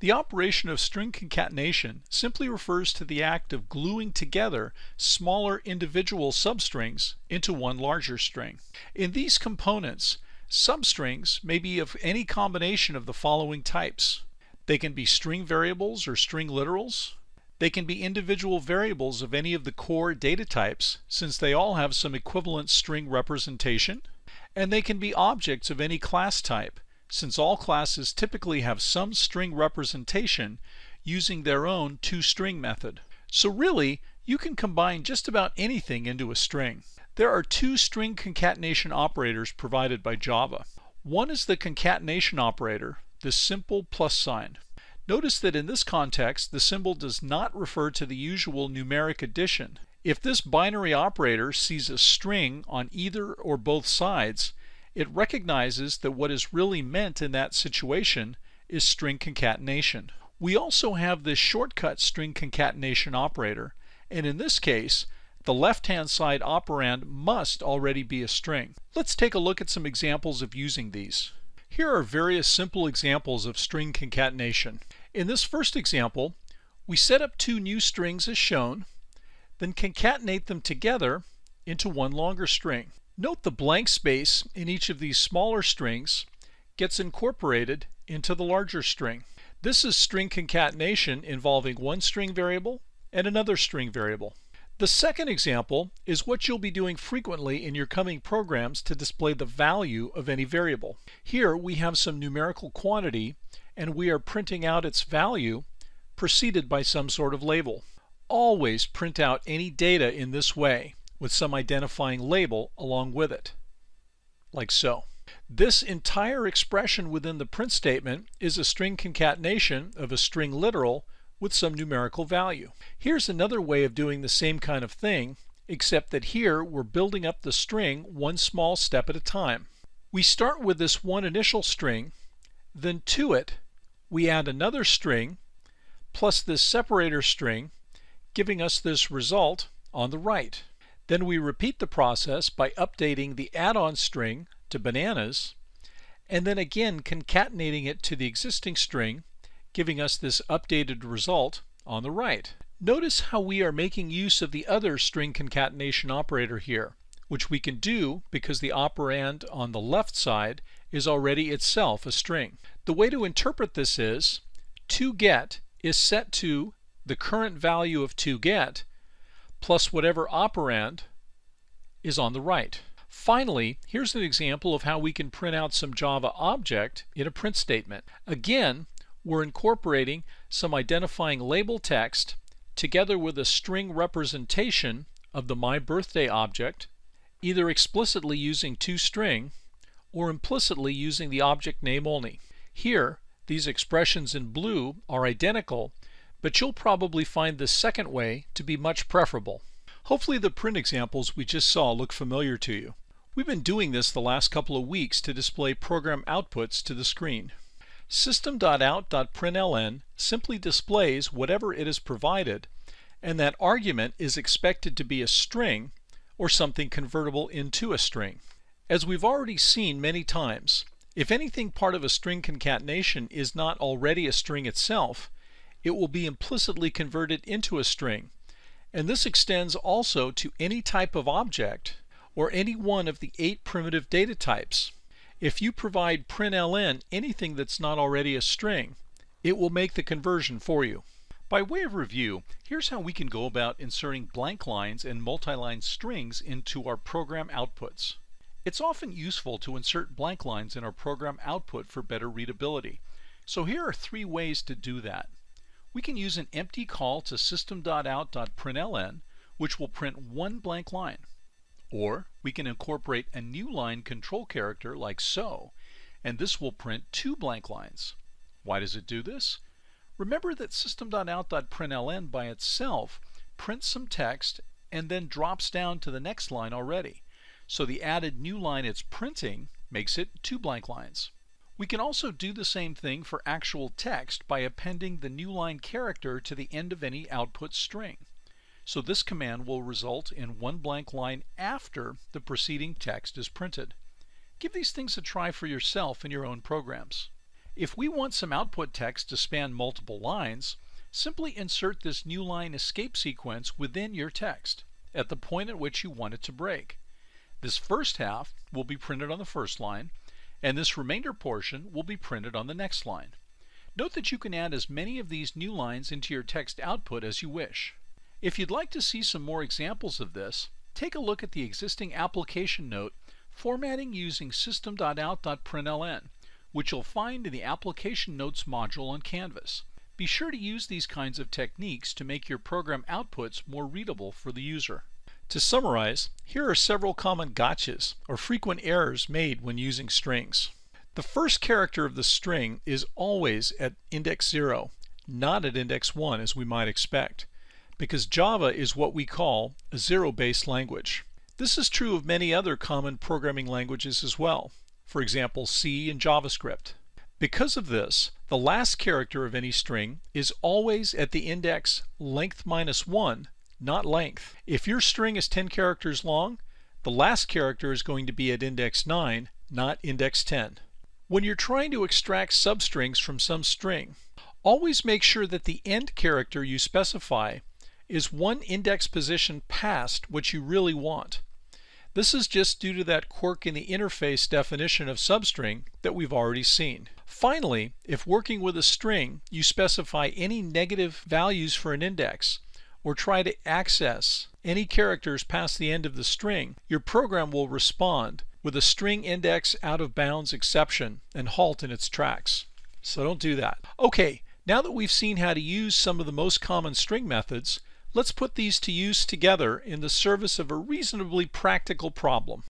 The operation of string concatenation simply refers to the act of gluing together smaller individual substrings into one larger string. In these components, substrings may be of any combination of the following types. They can be string variables or string literals. They can be individual variables of any of the core data types, since they all have some equivalent string representation. And they can be objects of any class type, since all classes typically have some string representation using their own toString method. So really, you can combine just about anything into a string. There are two string concatenation operators provided by Java. One is the concatenation operator, the simple plus sign. Notice that in this context, the symbol does not refer to the usual numeric addition. If this binary operator sees a string on either or both sides, it recognizes that what is really meant in that situation is string concatenation. We also have this shortcut string concatenation operator, and in this case, the left-hand side operand must already be a string. Let's take a look at some examples of using these. Here are various simple examples of string concatenation. In this first example, we set up two new strings as shown, then concatenate them together into one longer string. Note the blank space in each of these smaller strings gets incorporated into the larger string. This is string concatenation involving one string variable and another string variable. The second example is what you'll be doing frequently in your coming programs to display the value of any variable. Here we have some numerical quantity and we are printing out its value preceded by some sort of label. Always print out any data in this way with some identifying label along with it, like so. This entire expression within the print statement is a string concatenation of a string literal with some numerical value. Here's another way of doing the same kind of thing, except that here we're building up the string one small step at a time. We start with this one initial string, then to it we add another string plus this separator string, giving us this result on the right. Then we repeat the process by updating the add-on string to bananas and then again concatenating it to the existing string giving us this updated result on the right. Notice how we are making use of the other string concatenation operator here, which we can do because the operand on the left side is already itself a string. The way to interpret this is toGet is set to the current value of toGet plus whatever operand is on the right. Finally, here's an example of how we can print out some Java object in a print statement. Again, we're incorporating some identifying label text together with a string representation of the My Birthday object, either explicitly using toString or implicitly using the object name only. Here, these expressions in blue are identical but you'll probably find the second way to be much preferable. Hopefully the print examples we just saw look familiar to you. We've been doing this the last couple of weeks to display program outputs to the screen. System.out.println simply displays whatever it is provided and that argument is expected to be a string or something convertible into a string. As we've already seen many times, if anything part of a string concatenation is not already a string itself, it will be implicitly converted into a string. And this extends also to any type of object or any one of the eight primitive data types. If you provide println anything that's not already a string, it will make the conversion for you. By way of review, here's how we can go about inserting blank lines and multi-line strings into our program outputs. It's often useful to insert blank lines in our program output for better readability. So here are three ways to do that. We can use an empty call to system.out.println, which will print one blank line. Or we can incorporate a new line control character like so, and this will print two blank lines. Why does it do this? Remember that system.out.println by itself prints some text and then drops down to the next line already. So the added new line it's printing makes it two blank lines. We can also do the same thing for actual text by appending the new line character to the end of any output string. So this command will result in one blank line after the preceding text is printed. Give these things a try for yourself in your own programs. If we want some output text to span multiple lines, simply insert this new line escape sequence within your text at the point at which you want it to break. This first half will be printed on the first line, and this remainder portion will be printed on the next line. Note that you can add as many of these new lines into your text output as you wish. If you'd like to see some more examples of this, take a look at the existing application note Formatting using system.out.println, which you'll find in the Application Notes module on Canvas. Be sure to use these kinds of techniques to make your program outputs more readable for the user. To summarize, here are several common gotchas, or frequent errors made when using strings. The first character of the string is always at index 0, not at index 1 as we might expect, because Java is what we call a zero-based language. This is true of many other common programming languages as well, for example C and JavaScript. Because of this, the last character of any string is always at the index length minus 1, not length. If your string is 10 characters long, the last character is going to be at index 9, not index 10. When you're trying to extract substrings from some string, always make sure that the end character you specify is one index position past what you really want. This is just due to that quirk in the interface definition of substring that we've already seen. Finally, if working with a string, you specify any negative values for an index, or try to access any characters past the end of the string, your program will respond with a string index out of bounds exception and halt in its tracks. So don't do that. Okay, now that we've seen how to use some of the most common string methods, let's put these to use together in the service of a reasonably practical problem.